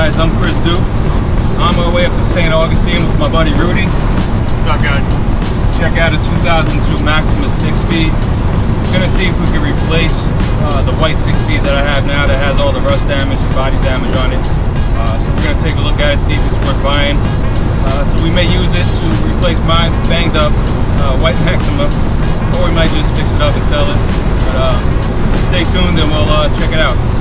guys? I'm Chris Duke. I'm on my way up to St. Augustine with my buddy Rudy. What's up, guys? Check out a 2002 Maxima 6-speed. Gonna see if we can replace uh, the white 6-speed that I have now that has all the rust damage and body damage on it. Uh, so we're gonna take a look at it, see if it's worth buying. Uh, so we may use it to replace my banged up uh, white Maxima, or we might just fix it up and sell it. But uh, stay tuned and we'll uh, check it out.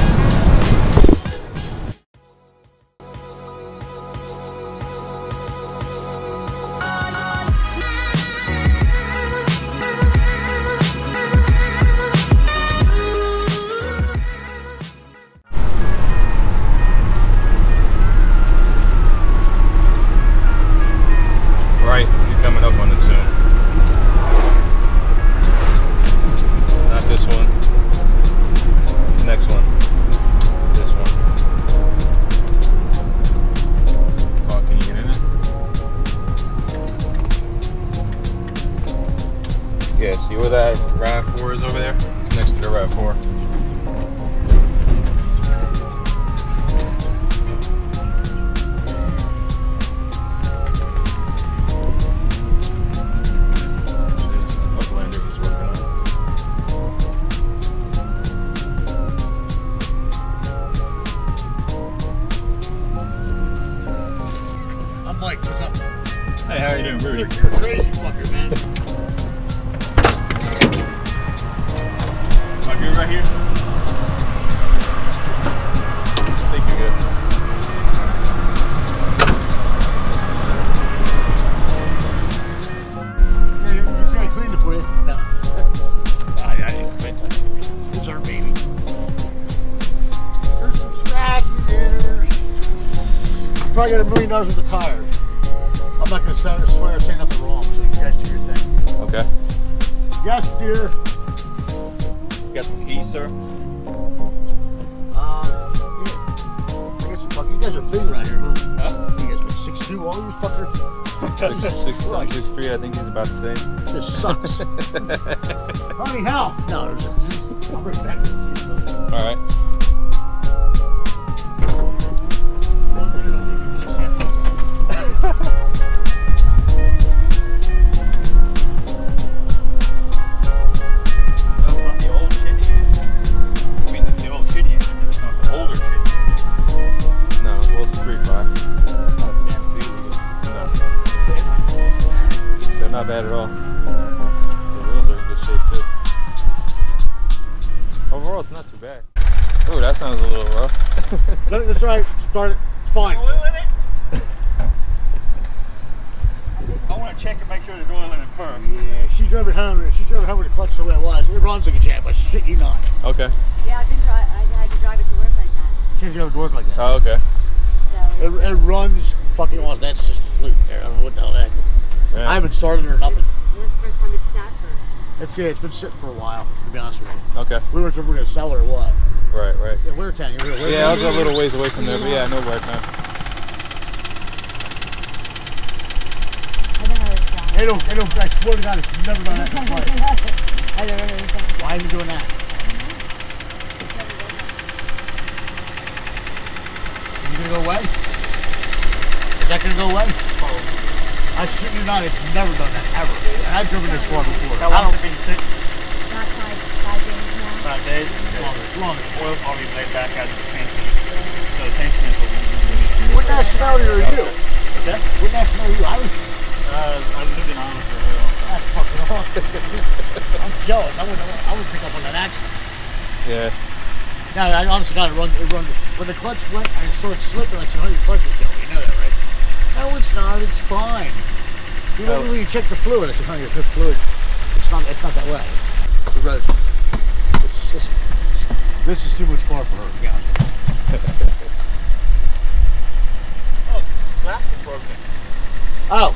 Yeah, see where that RAV4 is over there? It's next to the RAV4. There's Uplander he's working on. I'm Mike. What's up? Hey, how you doing, You're, Rudy? you're a crazy fucker, man. Good right here? I think you're good. Yeah, you, you see I cleaned it for you. No. I, I didn't quit it. It's our baby. There's some scratches in probably got a million dollars worth of tires. I'm not gonna swear, swear or say nothing wrong, so you guys do your thing. Okay. Yes, dear. You got some keys, sir? Um, yeah. I got some fucking. You guys are big around here, huh? Huh? You guys what six two? All you fucker. Six, six, Christ. six, three, I think he's about the same. This sucks. Honey, how? No, there's. I'll bring it back. All right. Overall, it's not too bad. Ooh, that sounds a little rough. That- That's right. Start it. It's fine. Oil in it? I want to check and make sure there's oil in it first. Yeah, she drove it home. She drove it home with the clutch the way it was. It runs like a champ, but shit you not. Okay. Yeah, I've been dri- I had to drive it to work like that. Can't drive it to work like that. Oh, okay. So It, it runs fucking awesome. That's just a fluke there. I don't know what the hell that is. Yeah. I haven't started it or nothing. this is the first time it's sat for. It's yeah, it's been sitting for a while. To be honest with you, Okay. we weren't sure if we were gonna sell it or what. Right, right. Yeah, Waretown. You were at Yeah, I was a little ways away from there, but yeah, I know right now. I never heard of. They don't. They don't. I swear to God, it's never done that in life. I never heard of that. Why is he doing that? You gonna go away? Is that gonna go away? I shit you not, it's never done that ever. And I've driven this car before. How I long's don't it been sitting? Not five, five days now. Five days. longer, longer. Oil probably laid back out of the tension. So the tension is what we need. What nationality are you? What's that? What nationality are you? Irish? Uh, I lived in Ireland for a very long time. That's fucking awesome. I'm jealous. I would I would pick up on that accent. Yeah. No, I honestly got it run it run when the clutch went and it started slipping, I said, Oh your clutch is going, you know that, right? No, it's not, it's fine. You know Oh. when you check the fluid, I said, honey, there's no fluid. It's not it's not that way. The road. It's just it's, this is too much car for her, to be honest with you. Oh, glass is broken. Oh,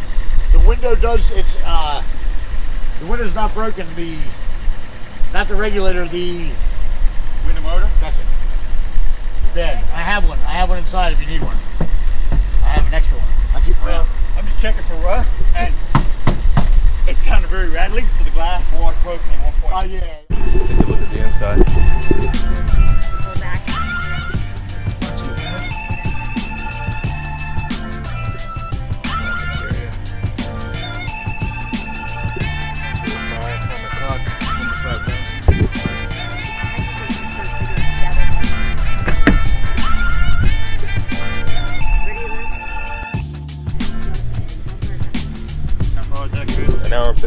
the window does it's uh the window's not broken, the not the regulator, the Window motor? that's it. The bed. I have one. I have one inside if you need one. I have an extra one. I keep Well, around. I'm just checking for rust, and it sounded very rattly, so the glass was broken at one point. Oh yeah. Let's take a look at the inside.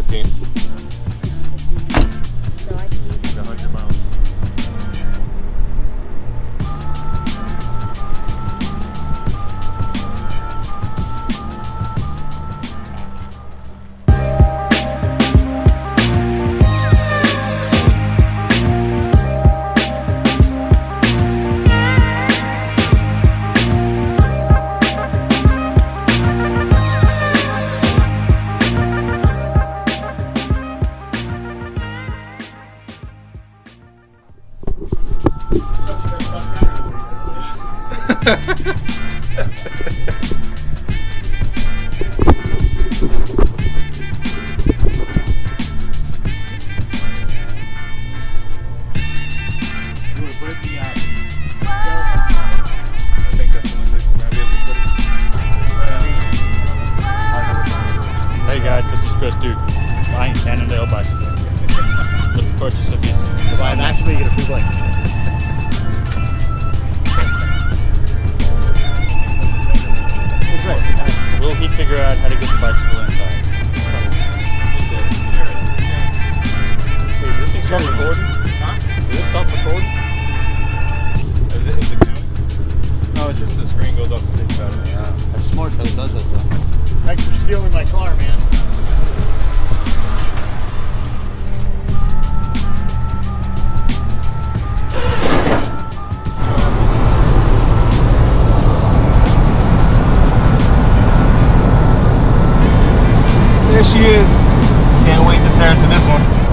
Team. Hey guys, this is Chris Duke, buying Cannondale bicycle. With the purchase of these. Because I'm actually going to feel like Will he figure out how to get the bicycle inside? Hey, is this thing stop recording? Does it stop recording? Is it, is it counting? No, it's just the screen goes up to six battery. That's smart that it does that though. Thanks for stealing my car, man. She is. Can't wait to turn to this one.